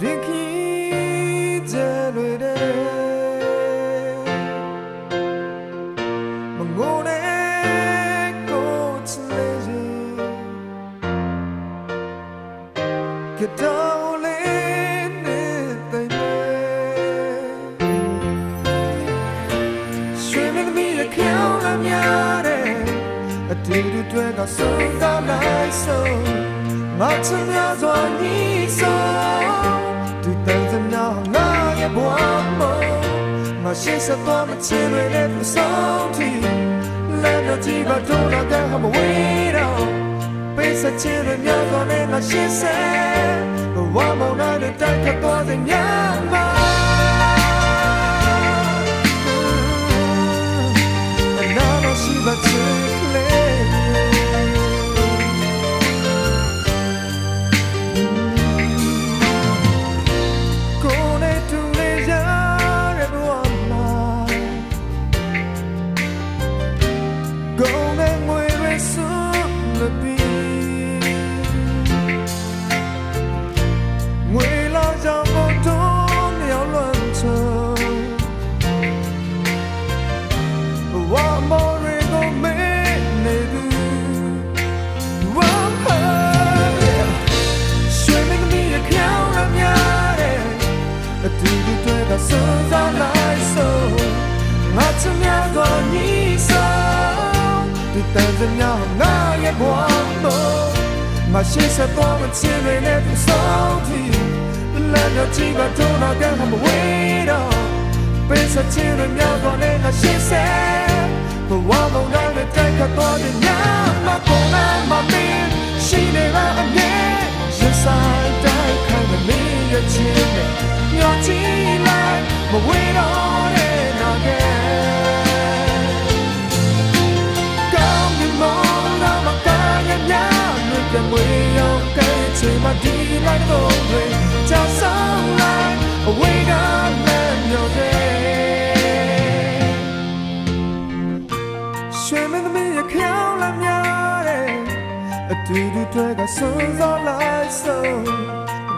တွေ့ကဆုံးသွားလိုက်ဆုံးငါချမ်းသာစွာညီဆုံး ငါရှိစတော့မချင်ရတဲ့သူဆုံးတီလက်တော့ကြည့်ပါတော့တော့ဟမဝေးတော့ပေးစချင်ရများစွာနဲ့ငါရှိစဲဘဝမောင်နိုင်တဲ့တိုက်ခတ်သွားတဲ့ညမှာ The dance in your night, yet one more. My sheets are born with children at the salty. Let your cheek, but don't not get him away. ပေးစချင်တဲ့မြောက်တော့လည်းငါရှင်းစဲဘဝမောင်နိုင်တဲ့တိုက်ခတ်တော့တဲ့ညမပေါ်လာမမင်းရှိနေရအမြဲရင်ဆိုင်တိုက်ခိုင်းတဲ့မင်းရဲ့ချစ်နဲ့ညောချီလိုက်မဝေးတော့တဲ့ မှာဒီလိုက်တော့တွေကြောက်ဆောင်လိုက်အဝေးကလည်းမြောက်တဲ့ရွှေမင်းသမီးရခေါင်းလာများတဲ့အတူတူတွေကစွန်းစောလိုက်ဆုံး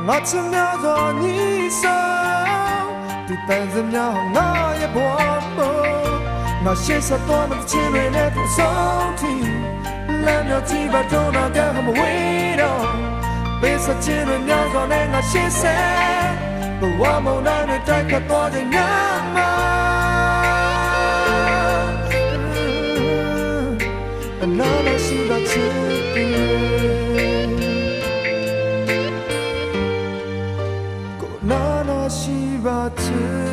ငါချင်များသောညီဆုံးဒီတန်စမြငါရဲ့ဘဝမို့ငါရှေ့ဆက်သွားမချင်ရတဲ့သူဆုံးတီလမ်းမြောက်ကြည့်ပါတော့တော့ကမဝေးတော့ပေး စချင်ရများသောနဲ့ငါရှေ့ဆက်ဘဝမုန်တိုင်းနဲ့တိုက်ခတ်သွားတဲ့ညမှာ Another she got to Nana she got to